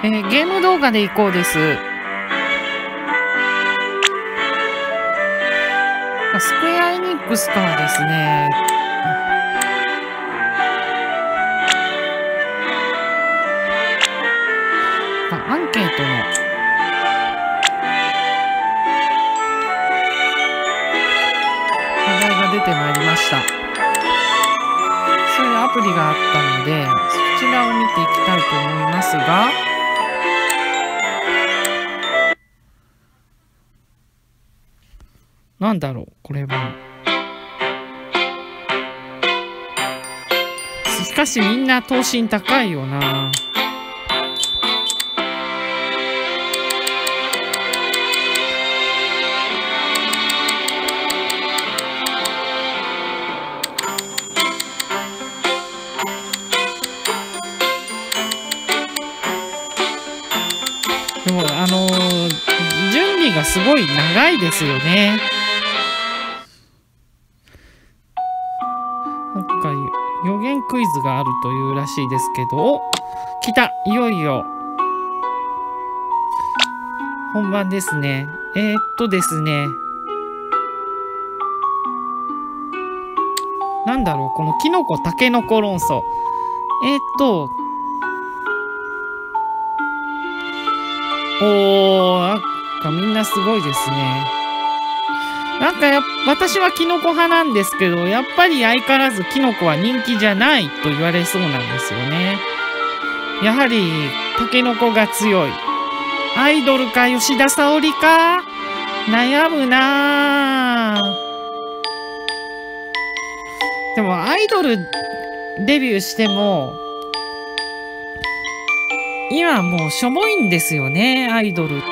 えー、ゲーム動画で行こうです。スクエアエニックスからですね、アンケートの話題が出てまいりました。そういうアプリがあったので、そちらを見ていきたいと思いますが、なんだろう、これは。しかしみんな頭身高いよな。でも、あの、準備がすごい長いですよね。イズがあるというらしいですけど、お来たいよいよ本番ですね。えー、っとですね。なんだろうこのキノコタケノコ論争。えー、っと、おー、なんかみんなすごいですね。なんかや、私はキノコ派なんですけど、やっぱり相変わらずキノコは人気じゃないと言われそうなんですよね。やはり、タケノコが強い。アイドルか吉田沙保里か？悩むなでもアイドルデビューしても、今もうしょぼいんですよね、アイドルって。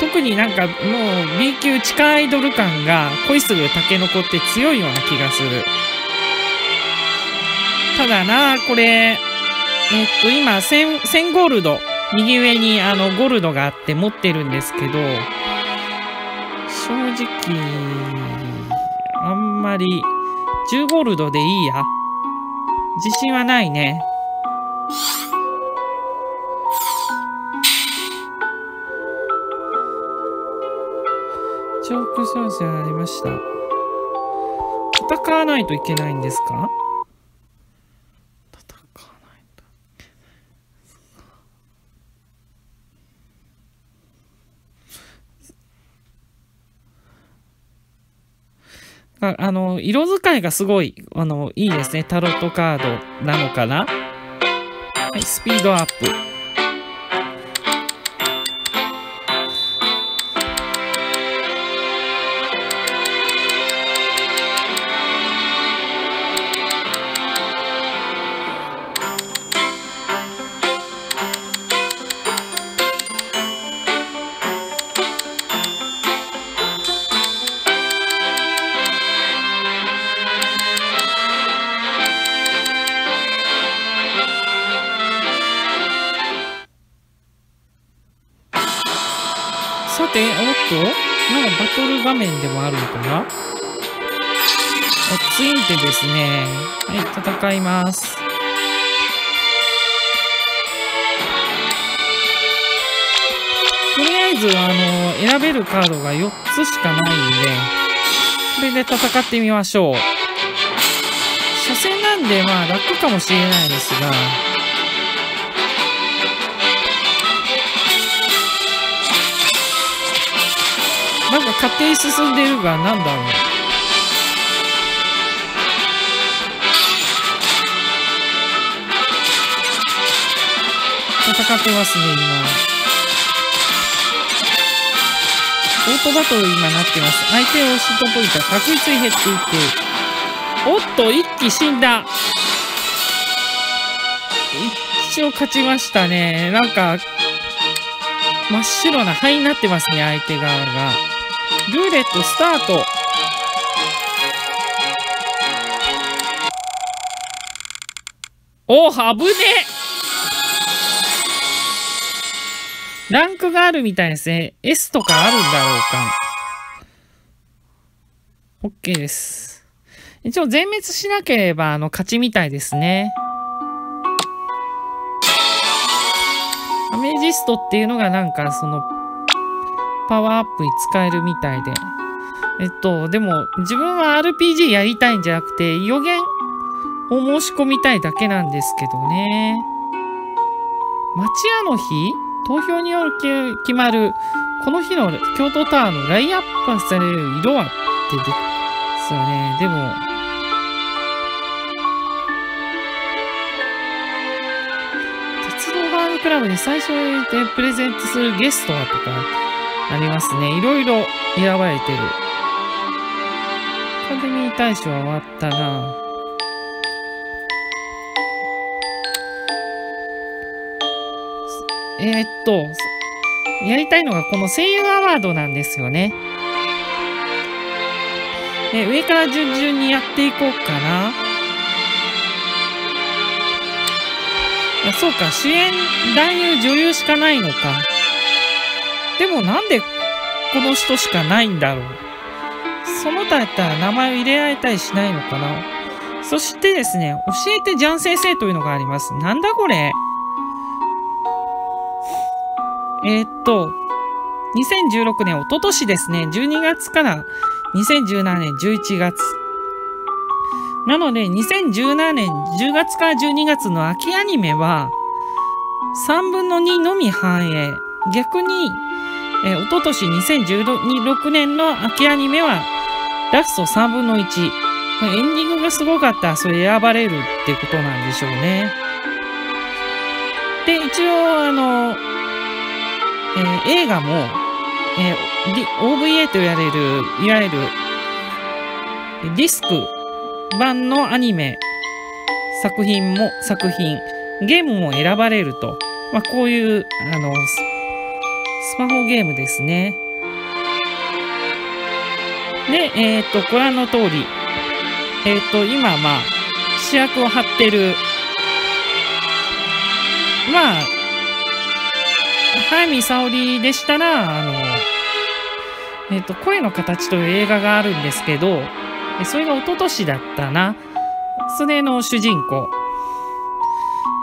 特になんかもう B 級地下アイドル感が恋するタケノコって強いような気がする。ただな、これ、えっと今1000、1000ゴールド、右上にあのゴールドがあって持ってるんですけど、正直、あんまり10ゴールドでいいや。自信はないね。チョーク少女になりました。戦わないといけないんですか？戦わないと。ああの、色使いがすごい、あの、いいですね。タロットカードなのかな？はい、スピードアップ。もあお、ツインテですね。はい、戦います。とりあえず、あの、選べるカードが4つしかないんで、これで戦ってみましょう。初戦なんで、まあ楽かもしれないですが、なんか勝手に進んでるが、なんだろう。戦ってますね、今。オートバトル今なってます。相手をシュートポイントは確実に減っていって、おっと、一気死んだ。一応勝ちましたね。なんか、真っ白な灰になってますね、相手側が。ルーレットスタートおお、はぶねランクがあるみたいですね。S とかあるんだろうか。OK です。一応全滅しなければ、あの、勝ちみたいですね。アメジストっていうのがなんかそのパワーアップに使えるみたいで。えっと、でも自分は RPG やりたいんじゃなくて予言を申し込みたいだけなんですけどね。町屋の日投票による決まるこの日の京都タワーのラインアップされる色はってですよね。でも、鉄道ファンクラブに最初にプレゼントするゲストはとかありますね。いろいろ選ばれてる。アカデミー大賞は終わったなえー、っと、やりたいのがこの声優アワードなんですよね。え上から順々にやっていこうかな。あそうか、主演、男優、女優しかないのか。でもなんでこの人しかないんだろう。その他やったら名前を入れられたりしないのかな。そしてですね、教えてジャン先生というのがあります。なんだこれえー、っと、2016年、おととしですね、12月から2017年11月。なので、2017年10月から12月の秋アニメは、3分の2のみ反映。逆に、えー、おととし2016年の秋アニメは、ラスト3分の1。エンディングがすごかった、それ選ばれるってことなんでしょうね。で、一応、あの、えー、映画も、えー、OVA と言われる、いわゆるディスク版のアニメ作品も、作品、ゲームも選ばれると。まあ、こういう、あの、スマホゲームですね。で、えっ、と、ご覧の通り、えっ、と、今、まあ、主役を張ってる、まあ、早見沙織でしたら、あの、えっ、と、声の形という映画があるんですけど、それが一昨年だったな。それの主人公。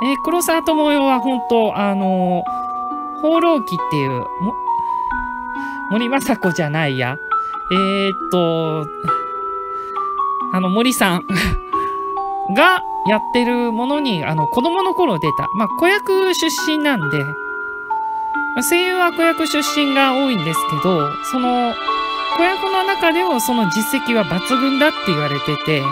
えー、黒沢智代は本当あの放浪記っていう、も、森雅子じゃないや。えー、っと、あの、森さん がやってるものに、あの、子供の頃出た。まあ、子役出身なんで、声優は子役出身が多いんですけど、その、子役の中でもその実績は抜群だって言われてて、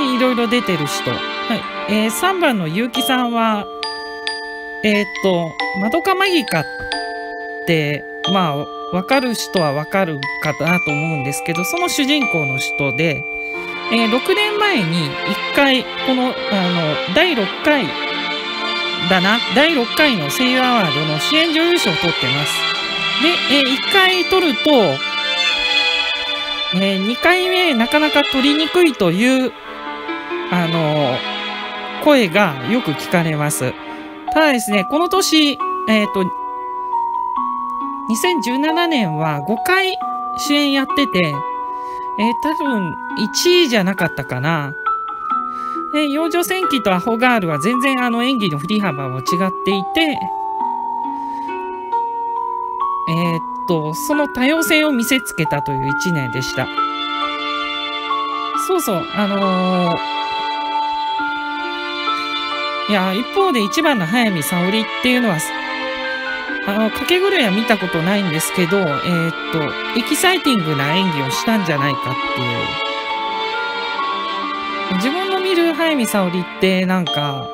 いろいろ出てる人。はい。えー、3番の結城さんは、えー、っと、まどかマギカって、まあ、わかる人はわかるかなと思うんですけど、その主人公の人で、えー、6年前に1回、この、あの、第6回だな、第6回の声優アワードの主演女優賞を取ってます。で、えー、1回取ると、えー、2回目なかなか取りにくいという、あの声がよく聞かれます。ただですね、この年、えっ、と、2017年は5回主演やってて、えー、多分1位じゃなかったかな。え幼女戦記とアホガールは全然あの演技の振り幅も違っていて、えー、っと、その多様性を見せつけたという1年でした。そうそう、あのー、いや、一方で1番の早見沙織っていうのは、あの、掛け狂いは見たことないんですけど、えー、っと、エキサイティングな演技をしたんじゃないかっていう。自分の見る早見沙織ってなんか、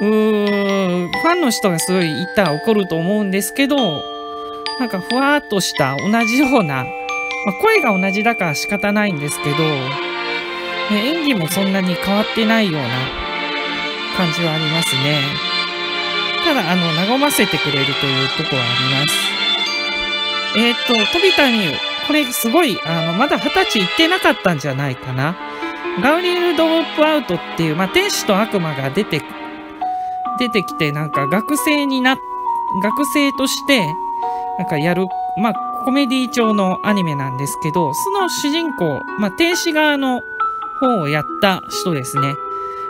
うー、ファンの人がすごい言ったら怒ると思うんですけど、なんかふわっとした同じような、まあ、声が同じだから仕方ないんですけど、演技もそんなに変わってないような感じはありますね。ただ、あの、和ませてくれるというとこはあります。えっ、ー、と、飛田美優。これすごい、あの、まだ二十歳行ってなかったんじゃないかな。ガウリルドープアウトっていう、まあ、天使と悪魔が出て、出てきて、なんか学生にな、学生として、なんかやる、まあ、コメディ調のアニメなんですけど、その主人公、まあ、天使側の方をやった人ですね。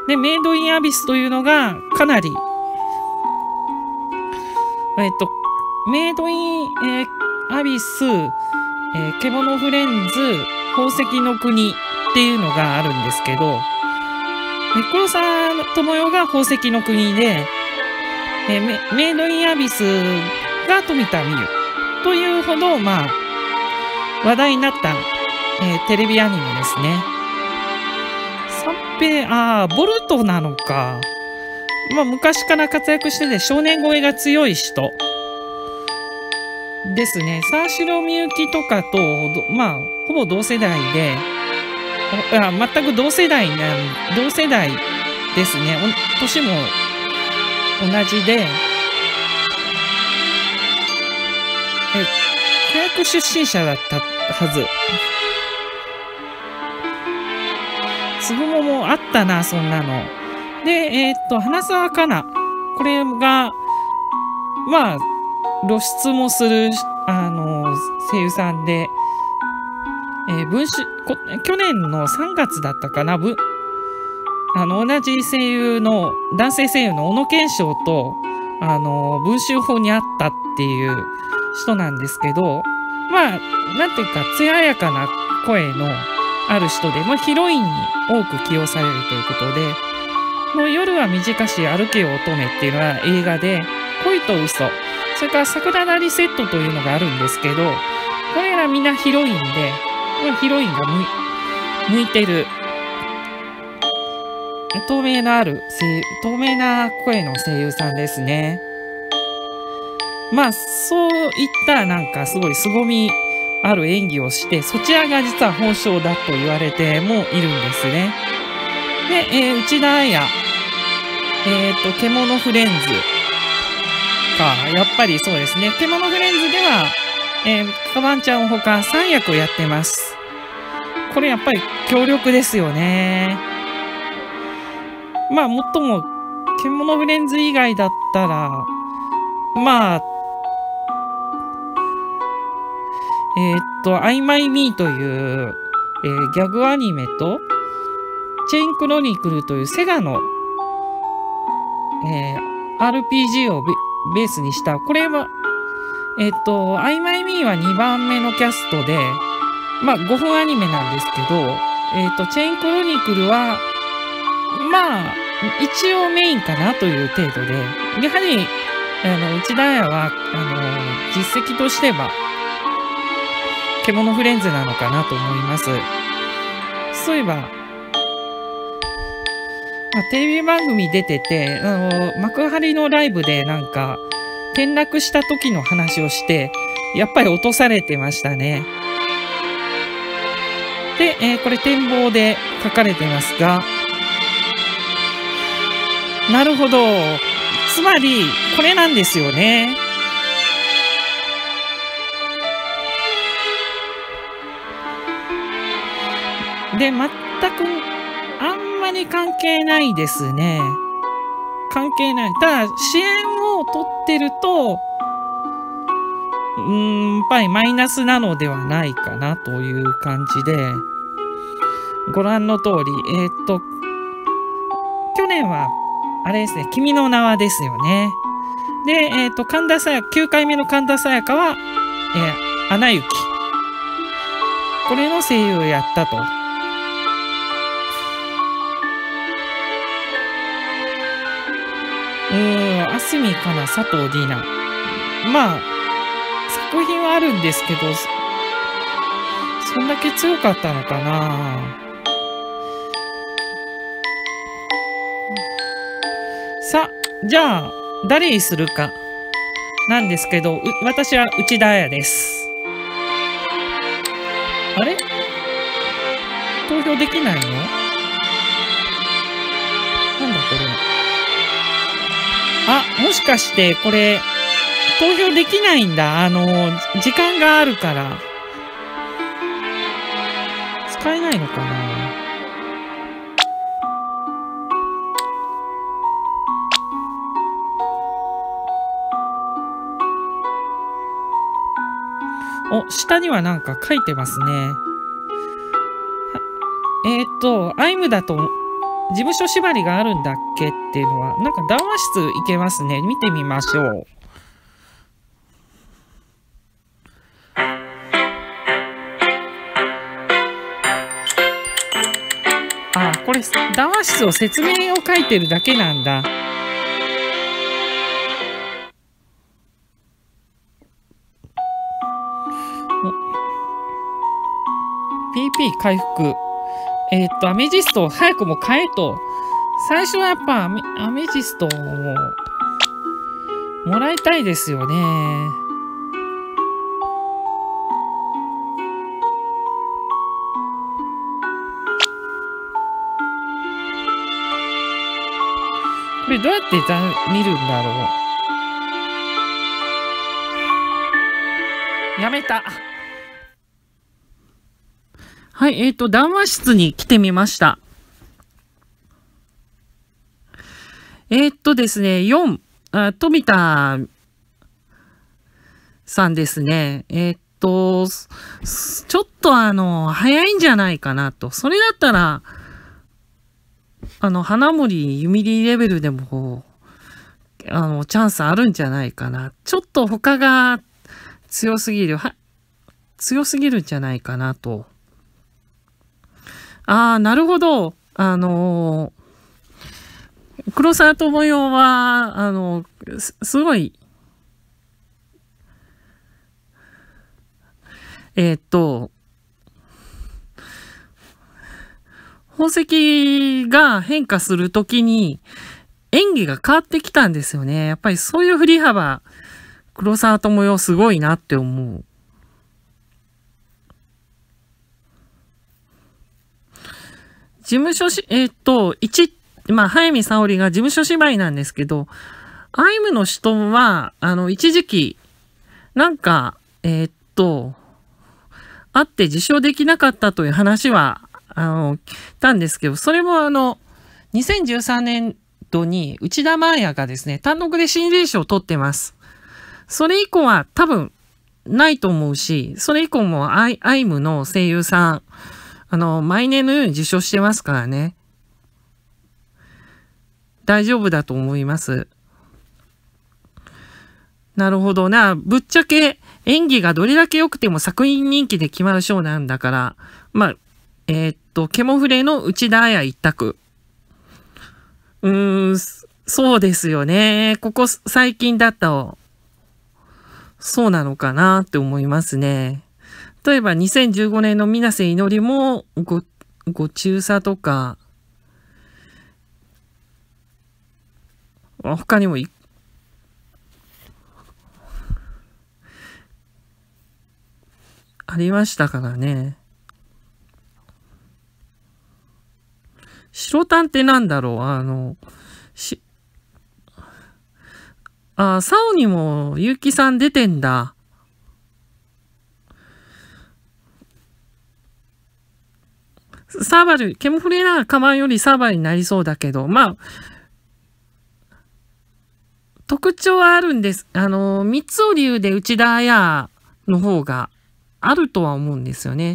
で、メイドインアビスというのがかなり、えっと、メイドイン、えー、アビス、えー、獣フレンズ、宝石の国っていうのがあるんですけど、黒沢智代が宝石の国で、えー、メイドインアビスが富田美優というほど、まあ、話題になった、えー、テレビアニメですね。三平、ああ、ボルトなのか。まあ、昔から活躍してて、少年声が強い人。ですね。沢城みゆきとかと、まあ、ほぼ同世代で、あ全く同世代な、同世代ですね。年も同じで、え、子役出身者だったはず。つぐももあったな、そんなの。で、えー、っと、花澤香菜。これが、まあ、露出もする、あの、声優さんで、えー、文春、去年の3月だったかな、ぶあの、同じ声優の、男性声優の小野賢章と、あの、文春法にあったっていう人なんですけど、まあ、なんていうか、艶やかな声のある人で、まあ、ヒロインに多く起用されるということで、もう夜は短し歩けよ乙女っていうのは映画で、恋と嘘、それから桜なりセットというのがあるんですけど、これらみんなヒロインで、まあ、ヒロインが向いてる、透明なある声透明な声の声優さんですね。まあ、そういったなんかすごい凄みある演技をして、そちらが実は本性だと言われてもいるんですね。で、えー、内田彩、えっ、ー、と、獣フレンズか、やっぱりそうですね。獣フレンズでは、えー、カバンちゃんをほか3役をやってます。これやっぱり強力ですよね。まあ、もっとも、獣フレンズ以外だったら、まあ、えー、っと、曖昧ミーという、えー、ギャグアニメと、チェーンクロニクルというセガの、えー、RPG をベースにした、これは、えっと、曖昧ミーは2番目のキャストで、まあ5分アニメなんですけど、えっと、チェーンクロニクルは、まあ、一応メインかなという程度で、やはり、あの、内田屋は、あの、実績としては、獣フレンズなのかなと思います。そういえば、まあ、テレビ番組出てて、あの、幕張のライブでなんか、転落した時の話をして、やっぱり落とされてましたね。で、えー、これ展望で書かれてますが、なるほど。つまり、これなんですよね。で、全く、あんまり関係ないですね。関係ない。ただ、支援を取ってると、うーん、やっぱりマイナスなのではないかなという感じで、ご覧の通り、えー、っと、去年は、あれですね、君の名はですよね。で、えー、っと、神田沙也、9回目の神田沙也加は、えー、アナ雪。これの声優をやったと。ーん、アスミかな、佐藤里奈。まあ、作品はあるんですけど、そんだけ強かったのかなさ、じゃあ、誰にするか。なんですけど、私は内田彩です。あれ？投票できないの？あ、もしかしてこれ、投票できないんだ。あの、時間があるから。使えないのかなお、下にはなんか書いてますね。えっ、と、アイムだと、事務所縛りがあるんだっけっていうのは、なんか談話室行けますね。見てみましょう。あ、これ、談話室を説明を書いてるだけなんだ。PP 回復。えー、っと、アメジストを早くも買えと。最初はやっぱアメアメジストをもらいたいですよね。これどうやって見るんだろう。やめた。はい、えっ、ー、と、談話室に来てみました。えー、っとですね、4、あ富田さんですね。えー、っと、ちょっとあの、早いんじゃないかなと。それだったら、あの、花森ゆみりレベルでも、あの、チャンスあるんじゃないかな。ちょっと他が強すぎる、は、強すぎるんじゃないかなと。ああ、なるほど。あのー、黒沢智代は、あのす、すごい、えー、っと、宝石が変化するときに演技が変わってきたんですよね。やっぱりそういう振り幅、黒沢智代すごいなって思う。事務所し、えー、っと、一、まあ、早見沙織が事務所芝居なんですけど、アイムの人は、あの、一時期、なんか、えー、っと、あって受賞できなかったという話は、あの、たんですけど、それもあの、2013年度に内田真彩がですね、単独で新人賞を取ってます。それ以降は多分ないと思うし、それ以降もアイアイムの声優さん、あの、毎年のように受賞してますからね。大丈夫だと思います。なるほどな。ぶっちゃけ演技がどれだけ良くても作品人気で決まる賞なんだから、まあ、えー、っと、ケモフレの内田彩一択。うーん、そうですよね。ここ最近だと、そうなのかなって思いますね。例えば2015年の水瀬祈りもご、ご中佐とか、他にもいありましたからね。白タンってなんだろう？あの、し、あ、サオにも結城さん出てんだ。サーバル、ケモフレなカバンよりサーバルになりそうだけど、まあ、特徴はあるんです。あの、三つを理由で内田彩の方があるとは思うんですよね。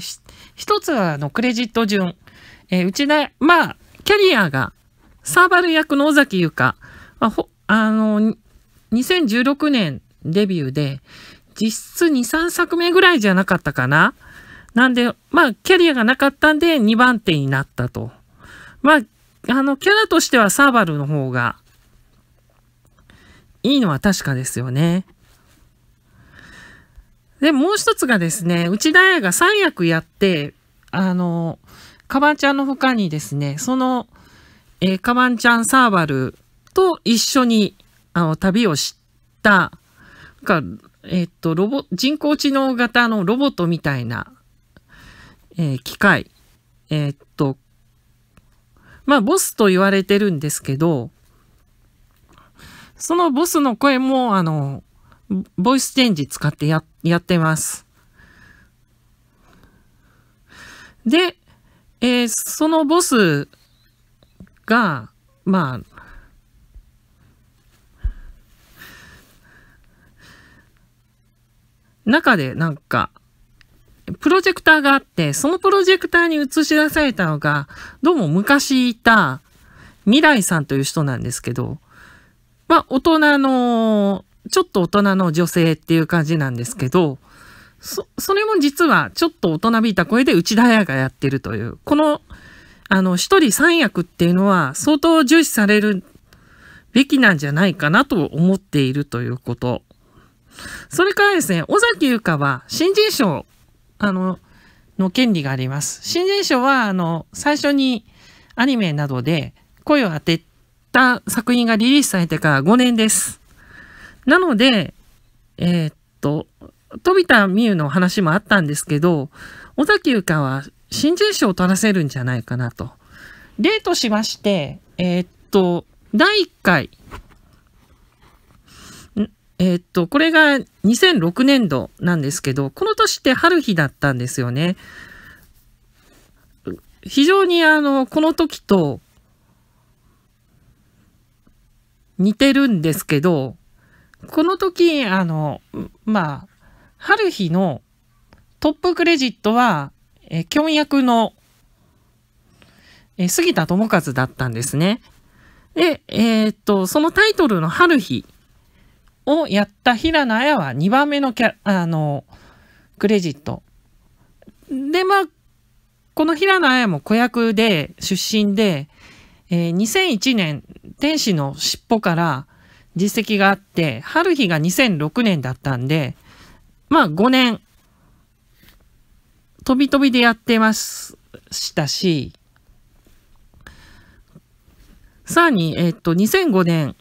一つは、あの、クレジット順。えー、内田、まあ、キャリアが、サーバル役の尾崎優香。まあ、ほ、あの、2016年デビューで、実質2、3作目ぐらいじゃなかったかな。なんで、まあ、キャリアがなかったんで2番手になったと。まあ、あの、キャラとしてはサーバルの方がいいのは確かですよね。で、もう一つがですね、内田彩が3役やって、あの、カバンちゃんの他にですね、その、えー、カバンちゃんサーバルと一緒に、あの、旅をした、か、えっ、と、ロボ、人工知能型のロボットみたいなえー、機械、えー、っと、まあ、ボスと言われてるんですけど、そのボスの声も、あの、ボイスチェンジ使ってや、やってます。で、えー、そのボスが、まあ、中でなんか、プロジェクターがあって、そのプロジェクターに映し出されたのが、どうも昔いた未来さんという人なんですけど、まあ、大人の、ちょっと大人の女性っていう感じなんですけど、そ、それも実はちょっと大人びた声で内田彩がやってるという、この、あの、一人三役っていうのは相当重視されるべきなんじゃないかなと思っているということ。それからですね、尾崎優香は新人賞、あの、の権利があります。新人賞は、あの、最初にアニメなどで声を当てた作品がリリースされてから5年です。なので、えー、っと、飛田美優の話もあったんですけど、尾崎優香は新人賞を取らせるんじゃないかなと。例としまして、えー、っと、第1回、えー、っと、これが2006年度なんですけど、この年って春日だったんですよね。非常にあの、この時と似てるんですけど、この時、あの、まあ、春日のトップクレジットは、え教役の、え杉田智和だったんですね。で、えー、っと、そのタイトルの春日をやった平野綾は2番目のキャあの、クレジット。で、まあ、この平野綾も子役で、出身で、えー、2001年、天使の尻尾から実績があって、春日が2006年だったんで、まあ5年、飛び飛びでやってましたし、さらに、えっと、2005年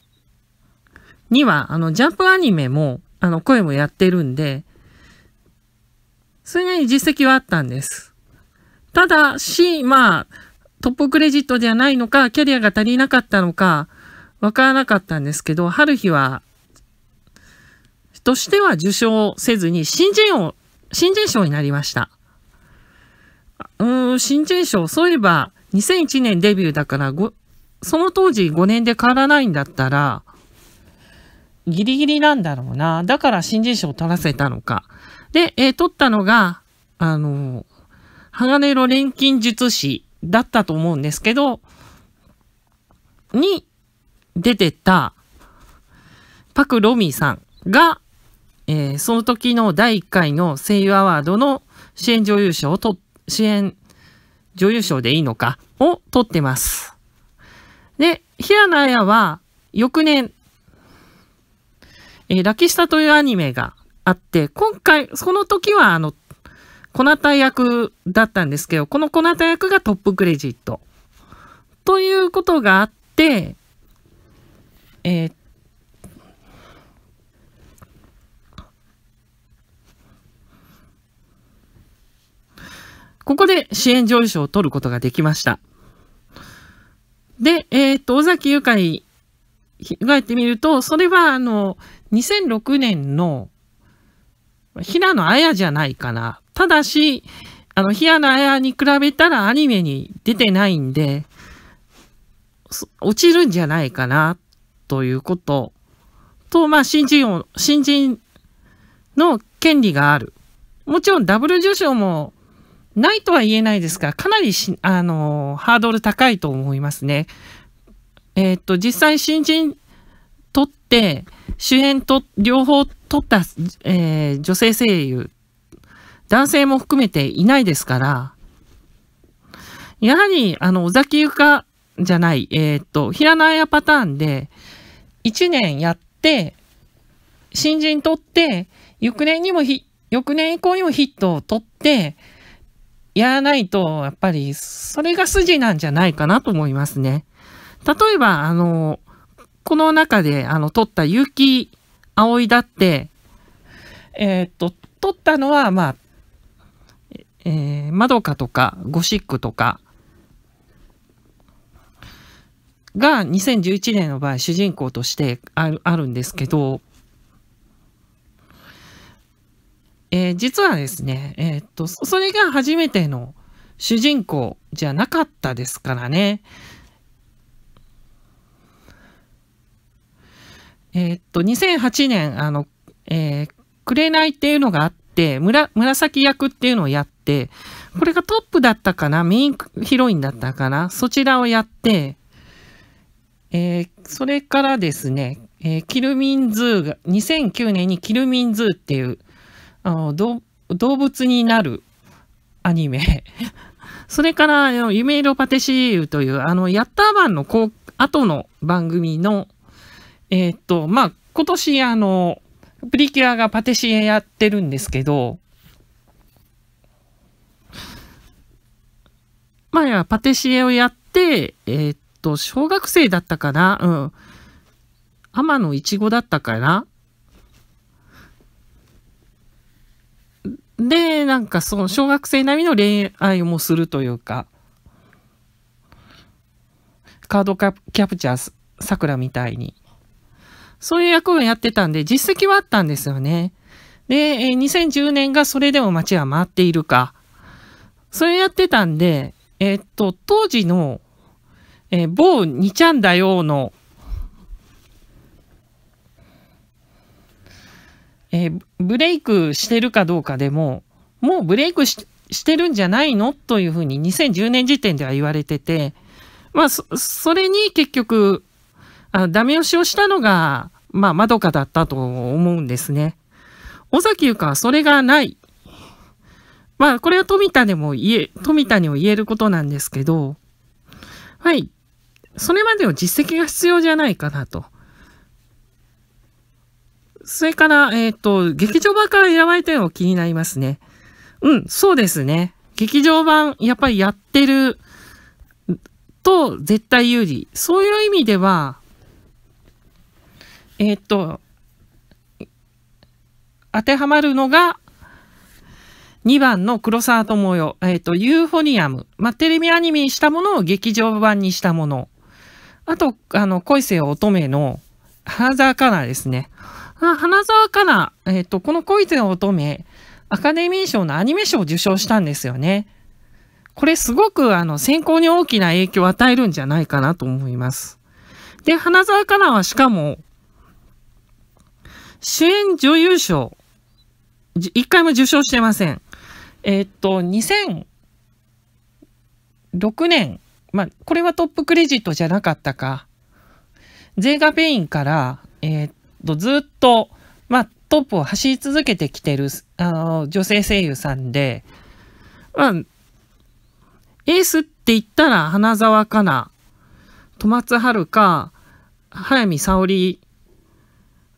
には、あの、ジャンプアニメも、あの、声もやってるんで、それなりに実績はあったんです。ただし、まあ、トップクレジットじゃないのか、キャリアが足りなかったのか、わからなかったんですけど、春日は、としては受賞せずに、新人王、新人賞になりました。うん、新人賞、そういえば、2001年デビューだから、その当時5年で変わらないんだったら、ギリギリなんだろうな。だから新人賞を取らせたのか。で、えー、取ったのが、あの、鋼色錬金術師だったと思うんですけど、に出てたパク・ロミさんが、えー、その時の第1回の声優アワードの主演女優賞をと、主演女優賞でいいのかを取ってます。で、平野綾は翌年、えー、ラキスタというアニメがあって、今回、その時はあの、コナタ役だったんですけど、このコナタ役がトップクレジット。ということがあって、えー、ここで支援女優賞を取ることができました。で、えー、っと、尾崎ゆかに翻ってみると、それはあの、2006年の平野綾じゃないかな。ただし、あの、平野綾に比べたらアニメに出てないんで、落ちるんじゃないかな、ということと、まあ、新人を、新人の権利がある。もちろんダブル受賞もないとは言えないですが、かなりし、あの、ハードル高いと思いますね。えー、っと、実際新人取って、主演と、両方取った、えー、女性声優、男性も含めていないですから、やはり、あの、尾崎ゆかじゃない、えー、っと、平野綾パターンで、1年やって、新人取って、翌年にもひ、翌年以降にもヒットを取って、やらないと、やっぱり、それが筋なんじゃないかなと思いますね。例えば、あの、この中で、あの、撮った結城葵だって、えー、っと、撮ったのは、まあ、えー、まどかとか、ゴシックとか、が2011年の場合主人公としてあるあるんですけど、えー、実はですね、えー、っと、それが初めての主人公じゃなかったですからね。えー、っと、2008年、あの、えー、紅っていうのがあって、紫役っていうのをやって、これがトップだったかなメインヒロインだったかなそちらをやって、えー、それからですね、えー、キルミンずぅが、2009年にキルミンずぅっていう、あの動物になるアニメ。それから、夢色パティシエールという、あの、ヤッターマンの後の番組の、えー、っと、まあ、今年、あの、プリキュアがパティシエやってるんですけど、まあ、パティシエをやって、えー、っと、小学生だったかな？うん。天野いちごだったかな？で、なんかその小学生並みの恋愛もするというか、カードキャプチャーさくらみたいに。そういう役をやってたんで、実績はあったんですよね。で、2010年がそれでも街は回っているか。それやってたんで、えー、っと、当時の、えー、某2ちゃんだよの、えー、ブレイクしてるかどうかでも、もうブレイクししてるんじゃないの？というふうに2010年時点では言われてて、まあ、それに結局、あダメ押しをしたのが、まあ、まどかだったと思うんですね。尾崎ゆかはそれがない。まあ、これは富田でも言え、富田にも言えることなんですけど、はい。それまでの実績が必要じゃないかなと。それから、えっ、ー、と、劇場版から選ばれたのも気になりますね。うん、そうですね。劇場版、やっぱりやってると絶対有利。そういう意味では、えっ、と、当てはまるのが、2番の黒沢智代、えっ、と、ユーフォニアム。まあ、テレビアニメにしたものを劇場版にしたもの。あと、あの、恋せよ乙女の花沢香菜ですね。花沢香菜、えっ、と、この恋せよ乙女、アカデミー賞のアニメ賞を受賞したんですよね。これすごくあの選考に大きな影響を与えるんじゃないかなと思います。で、花沢香菜はしかも、主演女優賞、一回も受賞してません。えー、っと、2006年、まあ、これはトップクレジットじゃなかったか。ゼーガペインから、えー、っと、ずっと、まあ、トップを走り続けてきてる、あの、女性声優さんで、まあ、エースって言ったら、花沢香菜、戸松遥か、早見沙織、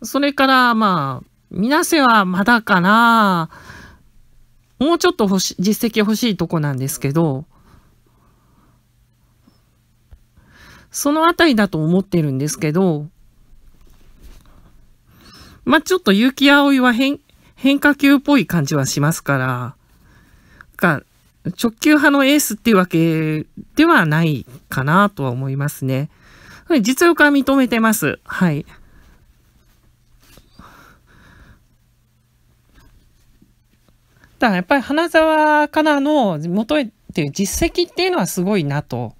それから、まあ、水瀬はまだかな、もうちょっと欲し実績欲しいとこなんですけど、そのあたりだと思ってるんですけど、まあ、ちょっと結城葵は変、変化球っぽい感じはしますから、か、直球派のエースっていうわけではないかなとは思いますね。実力は認めてます。はい。だからやっぱり花沢香菜の元へっていう実績っていうのはすごいなと。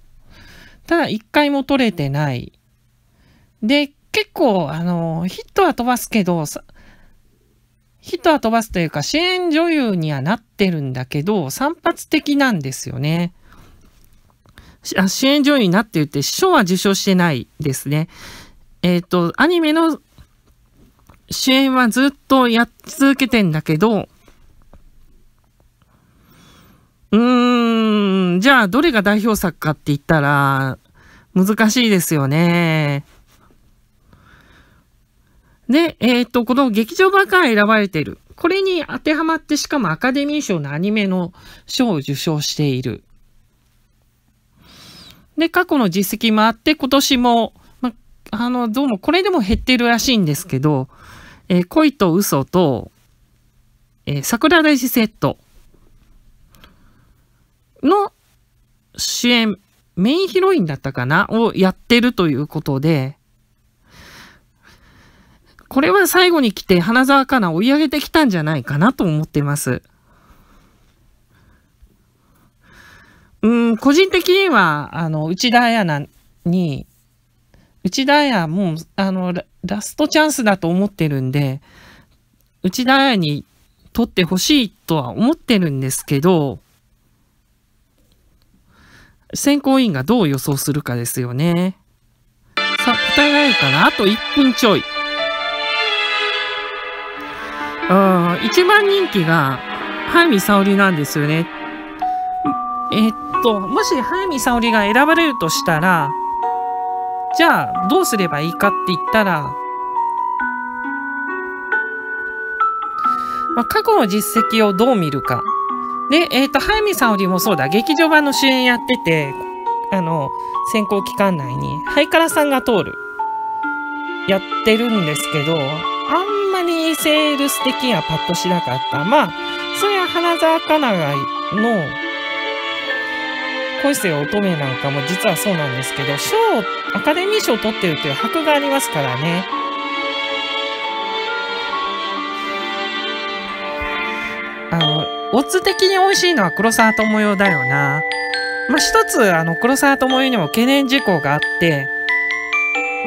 ただ一回も取れてない。で、結構、あの、ヒットは飛ばすけど、ヒットは飛ばすというか、支援女優にはなってるんだけど、散発的なんですよね。主演女優になって言って、賞は受賞してないですね。えっ、ー、と、アニメの主演はずっとやっ続けてんだけど、うーん、じゃあどれが代表作かって言ったら、難しいですよね。で、えっ、ー、と、この劇場版から選ばれている。これに当てはまってしかもアカデミー賞のアニメの賞を受賞している。で、過去の実績もあって、今年も、ま、あの、どうもこれでも減ってるらしいんですけど、えー、恋と嘘と、えー、桜大寺セットの主演、メインヒロインだったかな？をやってるということで、これは最後に来て花沢香菜追い上げてきたんじゃないかなと思ってます。うん、個人的には、あの、内田彩菜に、内田彩もう、あのラ、ラストチャンスだと思ってるんで、内田彩に取ってほしいとは思ってるんですけど、選考委員がどう予想するかですよね。さあ、答えられるかな？あと1分ちょい。うん、一番人気が、早見沙織なんですよね。え、っと、もし早見沙織が選ばれるとしたら、じゃあどうすればいいかって言ったら、まあ、過去の実績をどう見るか。で、えっ、ー、と、早見沙織もそうだ、劇場版の主演やってて、あの、選考期間内に、ハイカラさんが通る、やってるんですけど、あんまりセールス的にはパッとしなかった。まあ、それは花澤香菜がの恋せよ乙女なんかも実はそうなんですけど、賞、アカデミー賞を取ってるっていう箔がありますからね。オッズ的に美味しいのは黒沢智代だよな。まあ、一つ、あの、黒沢智代にも懸念事項があって、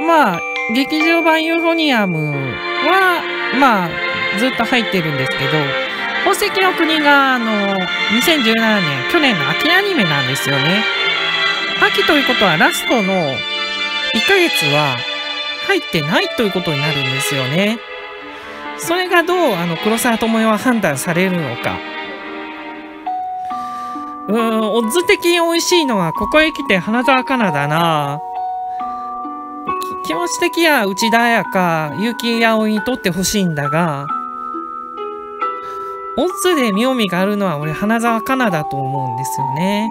まあ、劇場版ユーフォニアムは、まあ、ずっと入ってるんですけど、宝石の国が、あの、2017年、去年の秋アニメなんですよね。秋ということはラストの1ヶ月は入ってないということになるんですよね。それがどう、あの、黒沢智代は判断されるのか。うん、オッズ的に美味しいのは、ここへ来て花澤香菜だな気持ち的には内田彩か、結城葵にとってほしいんだが、オッズで妙味があるのは俺、花澤香菜だと思うんですよね。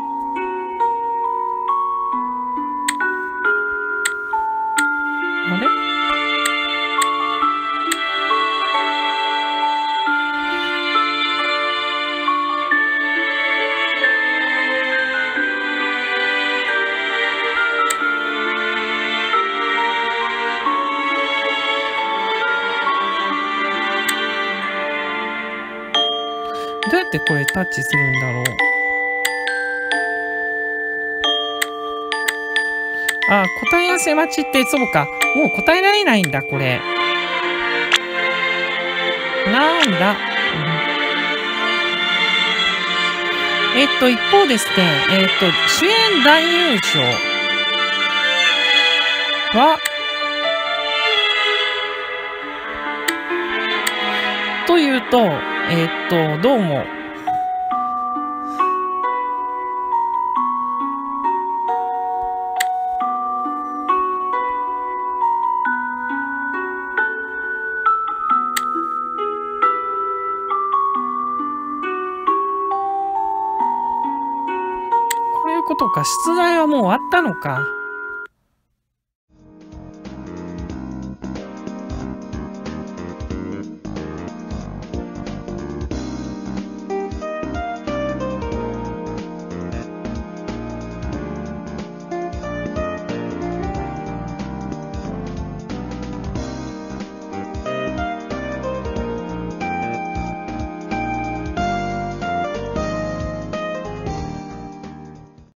タッチするんだろうあ、答え合わせ待ちって、そうか。もう答えられないんだ、これ。なんだ。うん、えっと、一方ですね、えっと、主演男優賞は、というと、えっと、どうも、終わったのか。